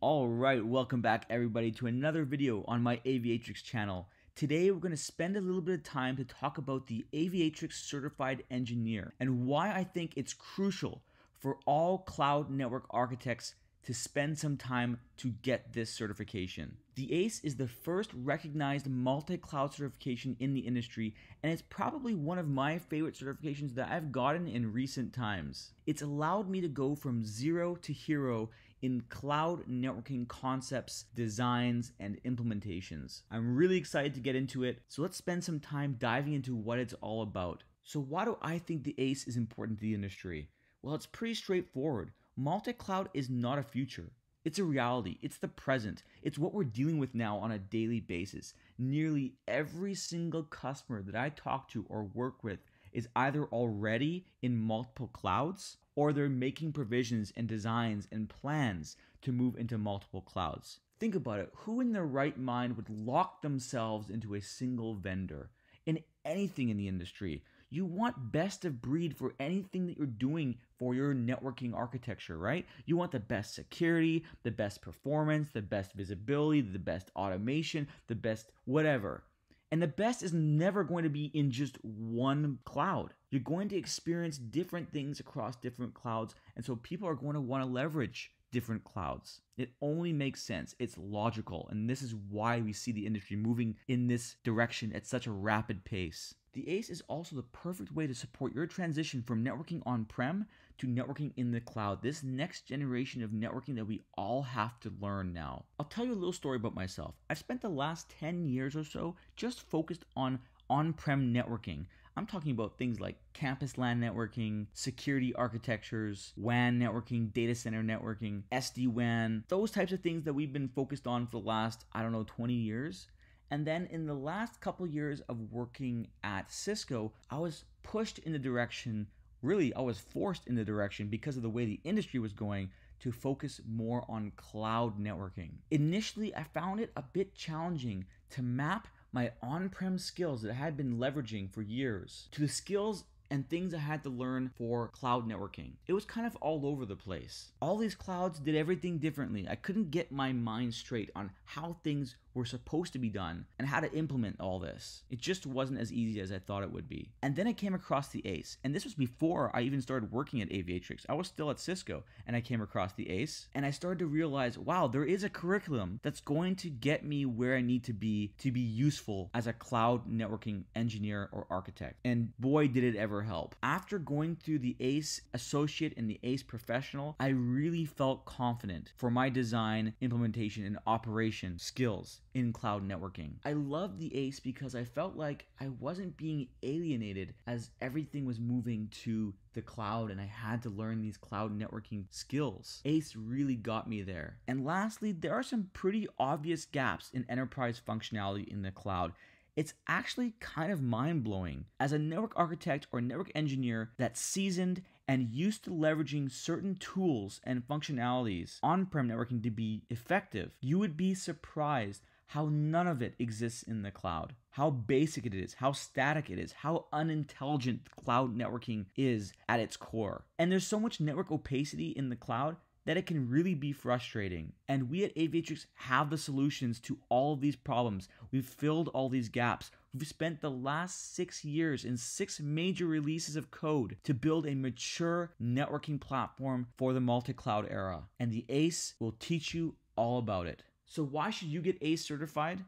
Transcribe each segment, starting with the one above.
All right, welcome back everybody to another video on my Aviatrix channel. Today we're going to spend a little bit of time to talk about the Aviatrix Certified Engineer and why I think it's crucial for all cloud network architects to spend some time to get this certification. The ACE is the first recognized multi-cloud certification in the industry, and it's probably one of my favorite certifications that I've gotten in recent times. It's allowed me to go from zero to hero in cloud networking concepts, designs, and implementations. I'm really excited to get into it, so let's spend some time diving into what it's all about. So why do I think the ACE is important to the industry? Well, it's pretty straightforward. Multi cloud is not a future. It's a reality. It's the present. It's what we're dealing with now on a daily basis. Nearly every single customer that I talk to or work with is either already in multiple clouds or they're making provisions and designs and plans to move into multiple clouds. Think about it. Who in their right mind would lock themselves into a single vendor? In anything in the industry, you want best of breed for anything that you're doing for your networking architecture, right? You want the best security, the best performance, the best visibility, the best automation, the best whatever. And the best is never going to be in just one cloud. You're going to experience different things across different clouds. And so people are going to want to leverage different clouds. It only makes sense. It's logical. And this is why we see the industry moving in this direction at such a rapid pace. The ACE is also the perfect way to support your transition from networking on prem to networking in the cloud, this next generation of networking that we all have to learn now. I'll tell you a little story about myself. I've spent the last 10 years or so just focused on on prem networking. I'm talking about things like campus LAN networking, security architectures, WAN networking, data center networking, SD WAN, those types of things that we've been focused on for the last, I don't know, 20 years. And then in the last couple years of working at Cisco, I was pushed in the direction, really, I was forced in the direction because of the way the industry was going to focus more on cloud networking. Initially, I found it a bit challenging to map my on prem skills that I had been leveraging for years to the skills and things I had to learn for cloud networking. It was kind of all over the place. All these clouds did everything differently. I couldn't get my mind straight on how things were supposed to be done and how to implement all this. It just wasn't as easy as I thought it would be. And then I came across the ACE, and this was before I even started working at Aviatrix. I was still at Cisco, and I came across the ACE, and I started to realize, wow, there is a curriculum that's going to get me where I need to be to be useful as a cloud networking engineer or architect. And boy, did it ever help. After going through the ACE Associate and the ACE Professional, I really felt confident for my design, implementation, and operation skills in cloud networking. I loved the ACE because I felt like I wasn't being alienated as everything was moving to the cloud and I had to learn these cloud networking skills. ACE really got me there. And lastly, there are some pretty obvious gaps in enterprise functionality in the cloud it's actually kind of mind blowing. As a network architect or network engineer that's seasoned and used to leveraging certain tools and functionalities on prem networking to be effective, you would be surprised how none of it exists in the cloud, how basic it is, how static it is, how unintelligent cloud networking is at its core. And there's so much network opacity in the cloud that it can really be frustrating. And we at Aviatrix have the solutions to all of these problems. We've filled all these gaps. We've spent the last six years in six major releases of code to build a mature networking platform for the multi cloud era. And the ACE will teach you all about it. So, why should you get ACE certified?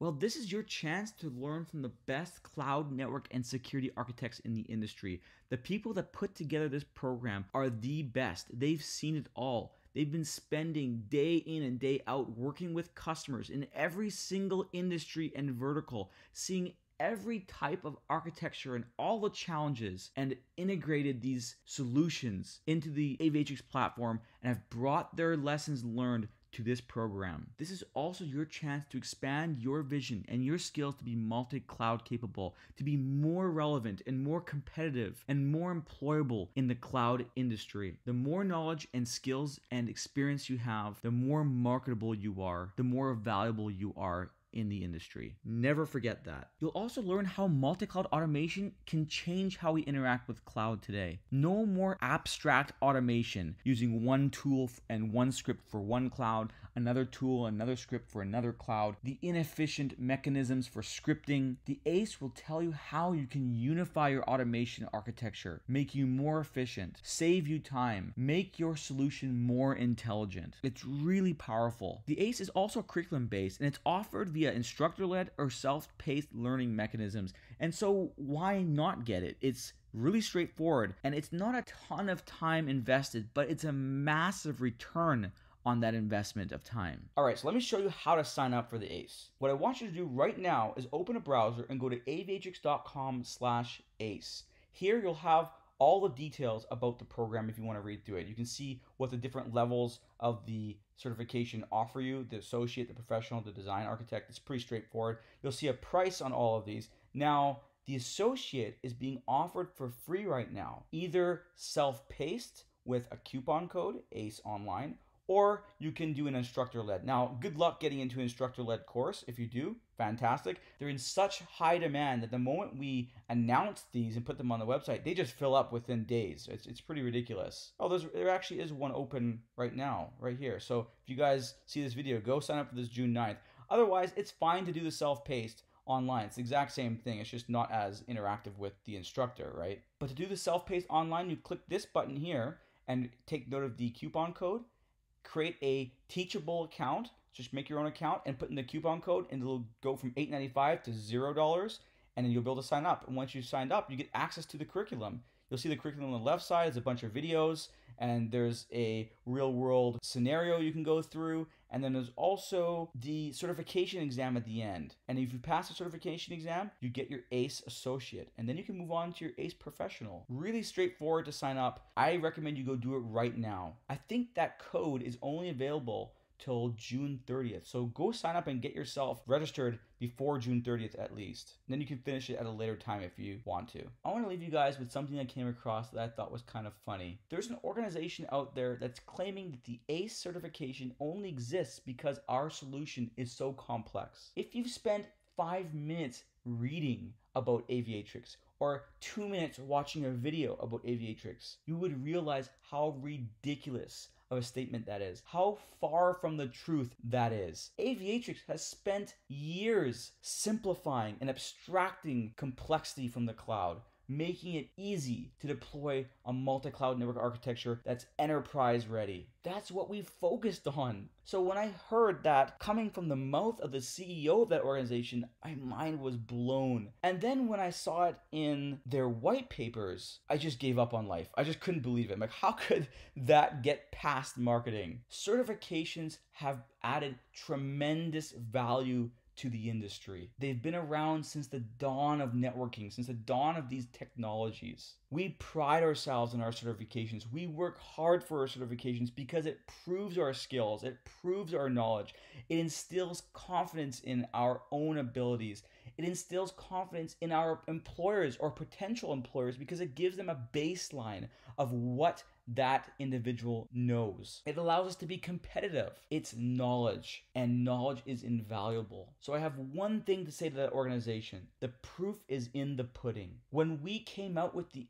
Well, this is your chance to learn from the best cloud network and security architects in the industry. The people that put together this program are the best. They've seen it all. They've been spending day in and day out working with customers in every single industry and vertical, seeing every type of architecture and all the challenges and integrated these solutions into the Aviatrix platform and have brought their lessons learned to this program. This is also your chance to expand your vision and your skills to be multi cloud capable, to be more relevant and more competitive and more employable in the cloud industry. The more knowledge and skills and experience you have, the more marketable you are, the more valuable you are in the industry. Never forget that. You'll also learn how multi cloud automation can change how we interact with cloud today. No more abstract automation using one tool and one script for one cloud, another tool, another script for another cloud, the inefficient mechanisms for scripting. The ACE will tell you how you can unify your automation architecture, make you more efficient, save you time, make your solution more intelligent. It's really powerful. The ACE is also curriculum based and it's offered via instructor led or self paced learning mechanisms. And so, why not get it? It's really straightforward and it's not a ton of time invested, but it's a massive return on that investment of time. All right, so let me show you how to sign up for the ACE. What I want you to do right now is open a browser and go to aviatrix.com slash ACE. Here you'll have all the details about the program if you want to read through it. You can see what the different levels of the certification offer you, the associate, the professional, the design architect. It's pretty straightforward. You'll see a price on all of these. Now, the associate is being offered for free right now, either self-paced with a coupon code, ACE Online, or you can do an instructor led. Now, good luck getting into instructor led course. If you do, fantastic. They're in such high demand that the moment we announce these and put them on the website, they just fill up within days. It's, it's pretty ridiculous. Oh, there's, there actually is one open right now, right here. So if you guys see this video, go sign up for this June 9th. Otherwise, it's fine to do the self paced online. It's the exact same thing. It's just not as interactive with the instructor, right? But to do the self paced online, you click this button here and take note of the coupon code create a teachable account. Just make your own account and put in the coupon code, and it'll go from $8.95 to $0, and then you'll be able to sign up. And once you've signed up, you get access to the curriculum. You'll see the curriculum on the left side is a bunch of videos, and there's a real world scenario you can go through. And then there's also the certification exam at the end. And if you pass the certification exam, you get your ACE associate. And then you can move on to your ACE professional. Really straightforward to sign up. I recommend you go do it right now. I think that code is only available till June 30th. So go sign up and get yourself registered before June 30th at least. And then you can finish it at a later time if you want to. I want to leave you guys with something I came across that I thought was kind of funny. There's an organization out there that's claiming that the ACE certification only exists because our solution is so complex. If you've spent five minutes reading about Aviatrix or two minutes watching a video about Aviatrix, you would realize how ridiculous of a statement that is. How far from the truth that is. Aviatrix has spent years simplifying and abstracting complexity from the cloud making it easy to deploy a multi cloud network architecture that's enterprise ready. That's what we focused on. So when I heard that coming from the mouth of the CEO of that organization, my mind was blown. And then when I saw it in their white papers, I just gave up on life. I just couldn't believe it. Like, how could that get past marketing? Certifications have added tremendous value to the industry. They've been around since the dawn of networking, since the dawn of these technologies. We pride ourselves in our certifications. We work hard for our certifications because it proves our skills, it proves our knowledge, it instills confidence in our own abilities. It instills confidence in our employers or potential employers because it gives them a baseline of what that individual knows. It allows us to be competitive. It's knowledge, and knowledge is invaluable. So I have one thing to say to that organization the proof is in the pudding. When we came out with the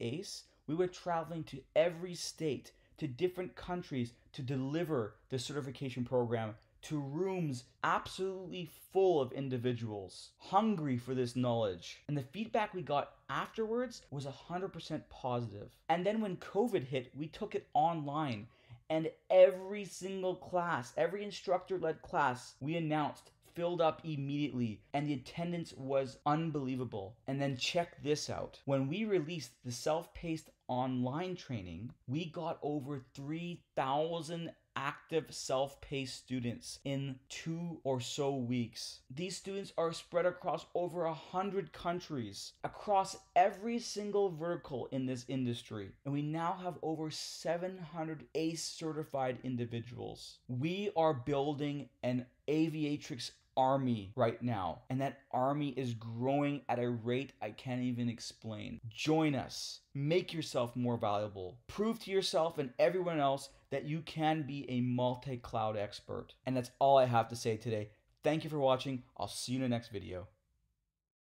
We were traveling to every state, to different countries to deliver the certification program to rooms absolutely full of individuals hungry for this knowledge. And the feedback we got afterwards was 100% positive. And then when COVID hit, we took it online. And every single class, every instructor led class we announced filled up immediately and the attendance was unbelievable. And then check this out. When we released the self paced online training, we got over 3,000 active self-paced students in two or so weeks. These students are spread across over a hundred countries, across every single vertical in this industry, and we now have over 700 ACE certified individuals. We are building an aviatrix army right now, and that army is growing at a rate I can't even explain. Join us, make yourself more valuable, prove to yourself and everyone else that you can be a multi cloud expert. And that's all I have to say today. Thank you for watching. I'll see you in the next video.